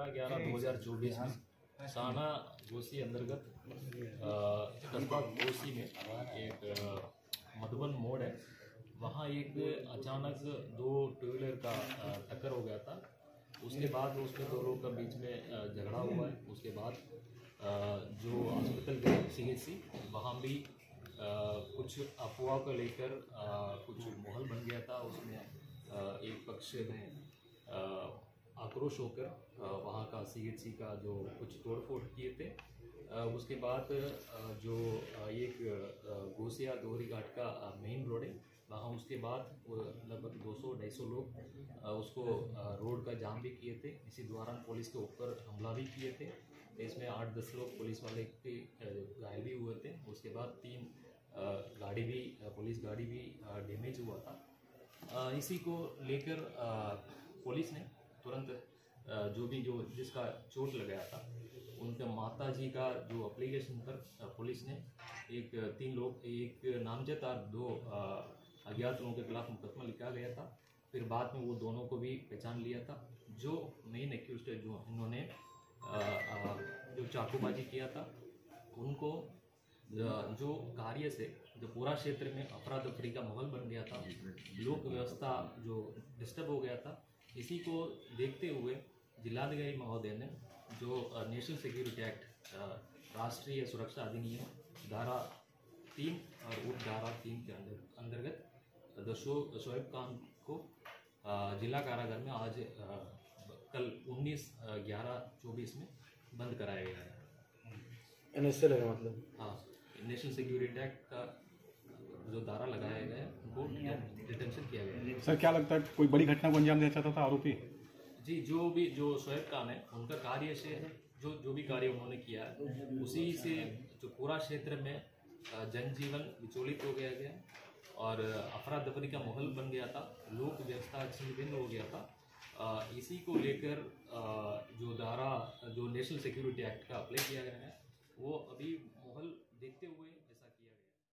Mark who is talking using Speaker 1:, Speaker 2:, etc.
Speaker 1: पंद्रह ग्यारह दो हज़ार चौबीस में। साना गोसी अंतर्गत अ, कस्बा गोसी में एक मधुबन मोड़ है। वहाँ एक अचानक दो टू व्हीलर का टक्कर हो गया था। उसके बाद उसमें दो लोगों का बीच में झगड़ा हुआ है। उसके बाद जो हॉस्पिटल गए सी एच सी वहाँ भी कुछ अफवाह को लेकर कुछ माहौल बन गया था। उसमें एक पक्ष ने आक्रोश होकर वहाँ का सी एच सी का जो कुछ तोड़फोड़ किए थे। उसके बाद जो एक गोसिया दोहरी घाट का मेन रोड है, वहाँ उसके बाद लगभग 200-250 लोग उसको रोड का जाम भी किए थे। इसी दौरान पुलिस के ऊपर हमला भी किए थे। इसमें आठ, दस लोग पुलिस वाले के घायल भी हुए थे। उसके बाद तीन गाड़ी भी पुलिस गाड़ी भी डैमेज हुआ था। इसी को लेकर पुलिस ने तुरंत जो भी जो जिसका चोट लगाया था उनके माता जी का जो अप्लीकेशन पर पुलिस ने एक तीन लोग एक नामजद और दो अज्ञात लोगों के खिलाफ मुकदमा लिखा गया था। फिर बाद में वो दोनों को भी पहचान लिया था। जो मेन एक्यूज है जो इन्होंने जो चाकूबाजी किया था उनको जो कार्य से जो पूरा क्षेत्र में अफरा तफरी का माहौल बन गया था लोक व्यवस्था जो डिस्टर्ब हो गया था इसी को देखते हुए जिलाधिकारी महोदय ने जो नेशनल सिक्योरिटी एक्ट राष्ट्रीय सुरक्षा अधिनियम धारा तीन और उप धारा तीन के अंदर अंतर्गत द शो शोएब खान को जिला कारागार में आज कल 19 ग्यारह चौबीस में बंद कराया गया है।
Speaker 2: एनएसए लगा मतलब?
Speaker 1: हाँ नेशनल सिक्योरिटी एक्ट का जो धारा लगाया गया उनको डिटेंशन किया गया
Speaker 3: सर क्या लगता है कोई बड़ी घटना को अंजाम देना चाहता था आरोपी?
Speaker 1: जी जो भी जो शोएब खान है उनका कार्य से जो जो भी कार्य उन्होंने किया है उसी से जो पूरा क्षेत्र में जनजीवन विचलित हो गया गया और अफरा दफरी का माहौल बन गया था लोक व्यवस्था छिन्न भिन्न हो गया था। इसी को लेकर जो धारा जो नेशनल सिक्योरिटी एक्ट का अप्लाई किया गया है वो अभी